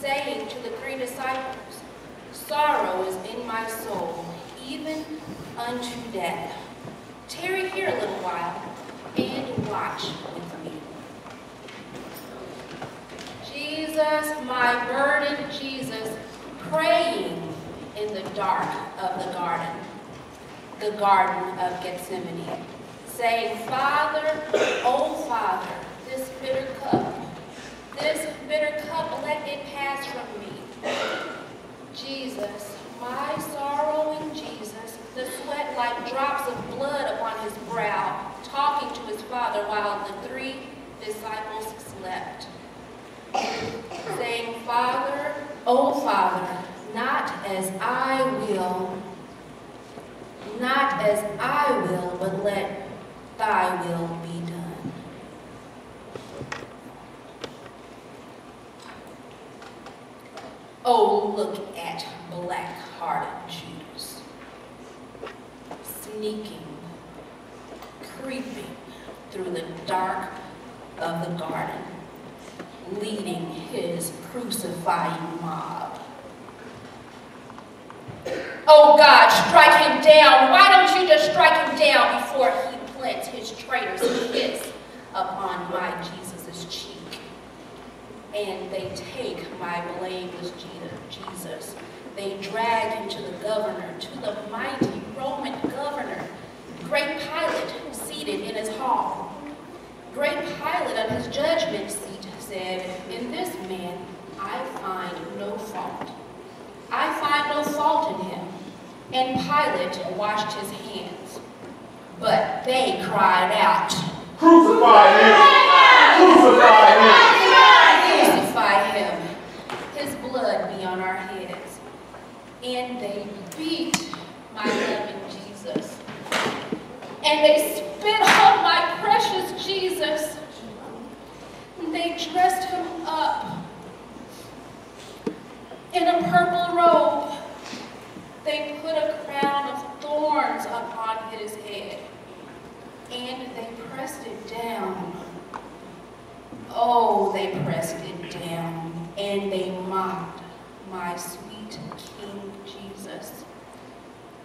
saying to the three disciples, Sorrow is in my soul, even unto death. Tarry here a little while and watch with me. Jesus, my burdened Jesus, praying in the dark of the garden, the Garden of Gethsemane, saying, Father, oh Father, this bitter cup, this bitter cup, let it pass from me. Jesus, my sorrowing Jesus, the sweat like drops of blood upon his brow, talking to his father while the three disciples slept, saying, Father, oh Father, not as I will, not as I will, but let thy will be done. Oh, look at black-hearted Judas, sneaking, creeping through the dark of the garden, leading his crucifying mob. Oh God, strike him down. Why don't you just strike him down before he plants his traitor's kiss upon my Jesus' cheek? And they take my blameless Jesus. They drag him to the governor, to the mighty Roman governor, great Pilate seated in his hall. Great Pilate on his judgment seat said, In this man I find no fault. I find no fault in him. And Pilate washed his hands. But they cried out, Crucify him! Crucify him! Crucify him. His blood be on our heads. And they beat my loving Jesus. And they spit on my precious Jesus. And they dressed him up in a purple robe. They put a crown of thorns upon his head, and they pressed it down. Oh, they pressed it down, and they mocked my sweet King Jesus.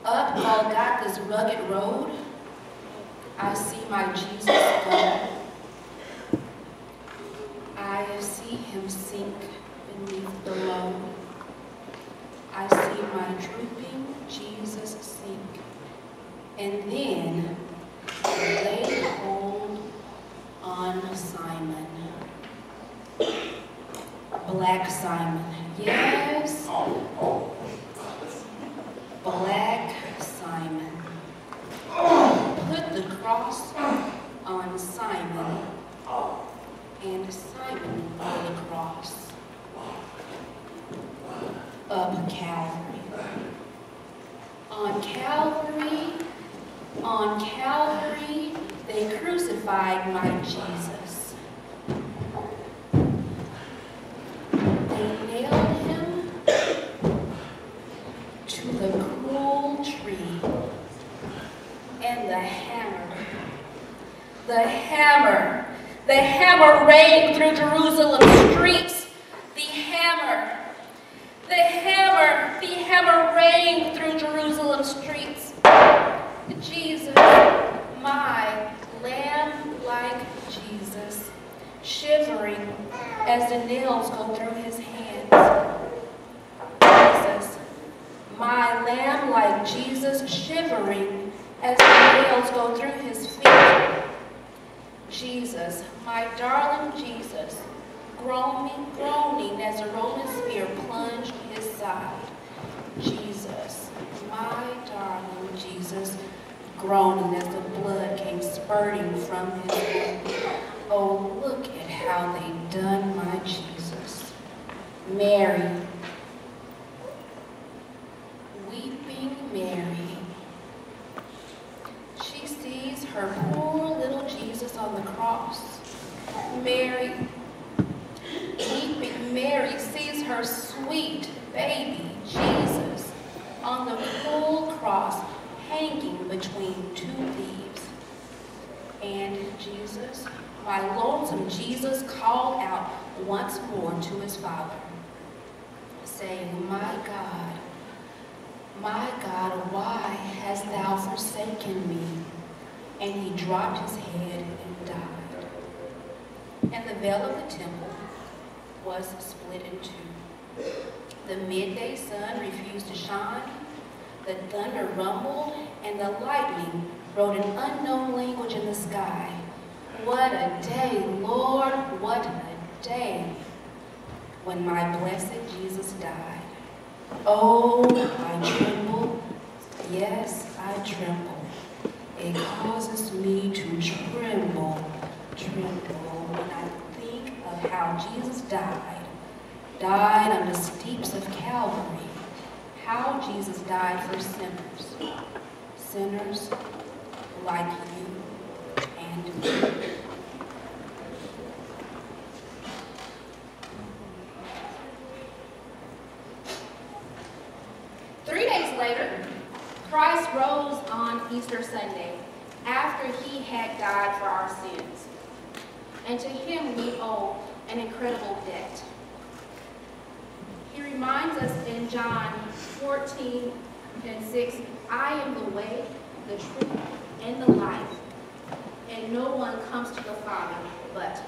Up Golgotha's rugged road, I see my Jesus go. I see him sink beneath the load. I see my drooping Jesus sink, and then lay hold on Simon. Black Simon, yes, Black Simon. Put the cross on Simon, and Simon on the cross up Calvary. On Calvary, on Calvary, they crucified my Jesus. They nailed him to the cruel tree. And the hammer, the hammer, the hammer rang through Jerusalem's streets. The hammer, the hammer, the hammer rang through Jerusalem's streets. Jesus, my lamb-like Jesus, shivering as the nails go through his hands. Jesus, my lamb-like Jesus, shivering as the nails go through his feet. Jesus, my darling Jesus, groaning, groaning as a Roman spear plunged his side. Jesus, my darling Jesus, groaning as the blood came spurting from his head. Oh, look at how they done my Jesus. Mary, weeping Mary, she sees her poor little Jesus on the cross. Mary, weeping Mary sees her sweet baby Jesus on the cruel cross hanging between two thieves. And Jesus, my lonesome Jesus, called out once more to his father, saying, My God, my God, why hast thou forsaken me? And he dropped his head and died. And the veil of the temple was split in two. The midday sun refused to shine, the thunder rumbled, and the lightning wrote an unknown language in the sky. What a day, Lord, what a day when my blessed Jesus died. Oh, I tremble, yes, I tremble. It causes me to tremble, tremble when I think of how Jesus died, died on the steeps of Calvary, how Jesus died for sinners, sinners like you and me. Three days later, Christ rose on Easter Sunday after he had died for our sins. And to him we owe an incredible debt. He reminds us in John 14 and 6, I am the way, the truth, and the life, and no one comes to the Father but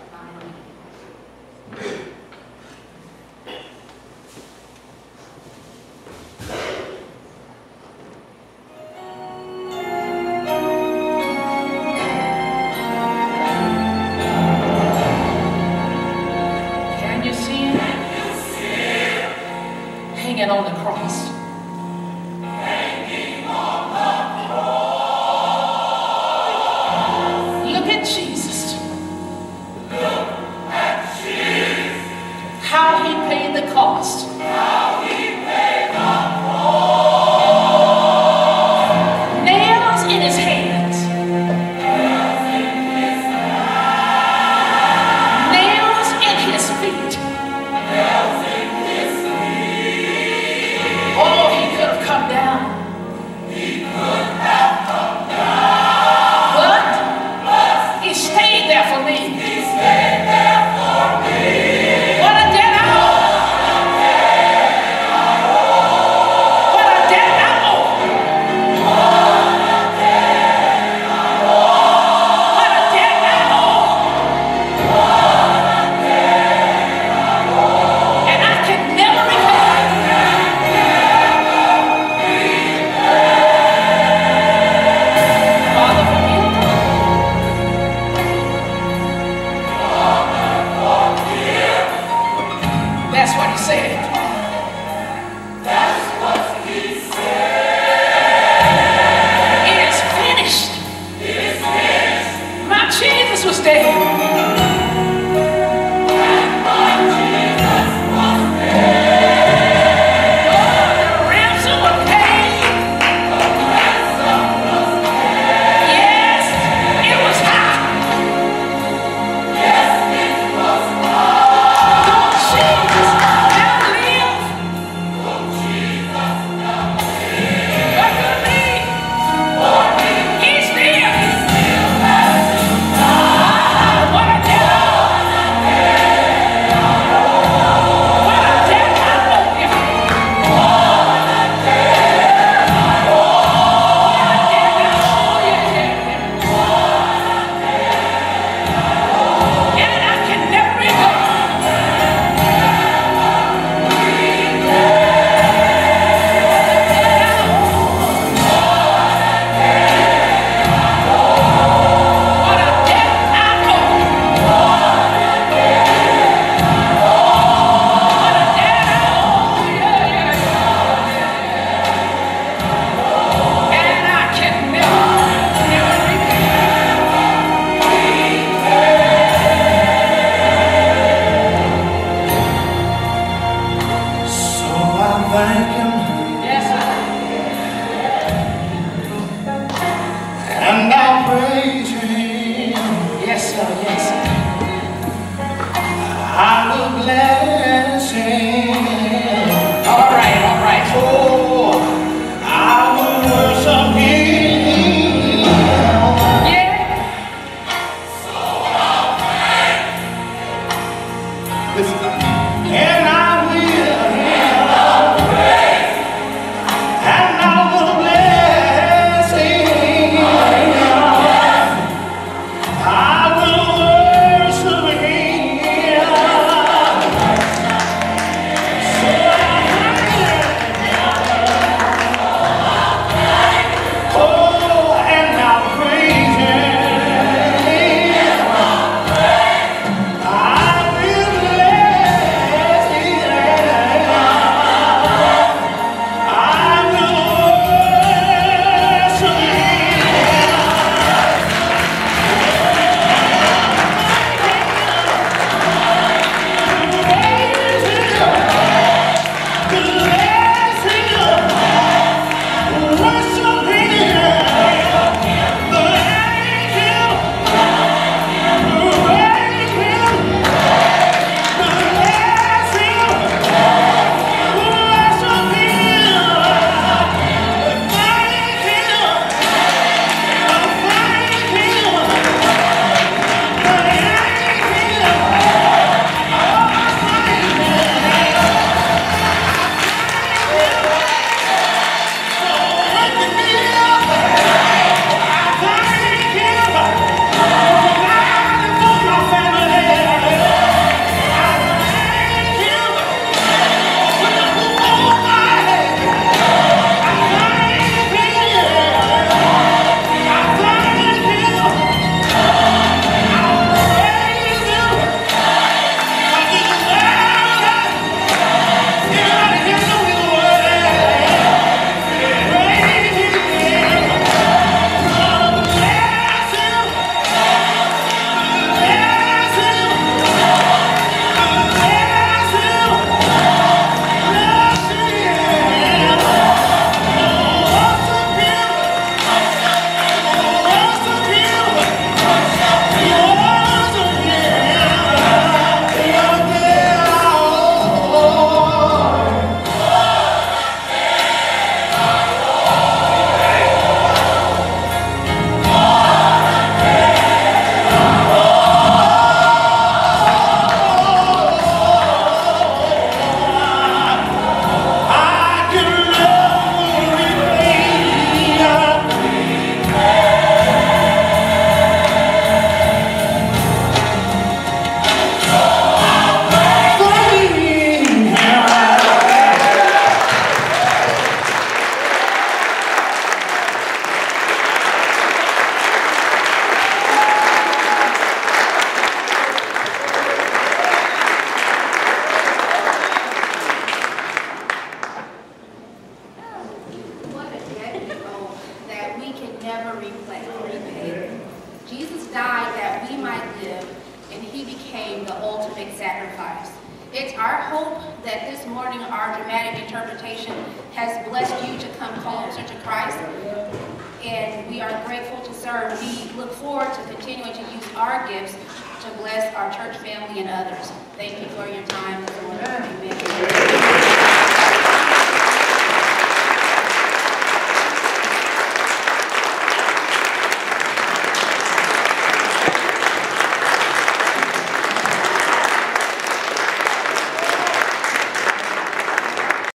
And we are grateful to serve. We look forward to continuing to use our gifts to bless our church family and others. Thank you for your time morning. Amen.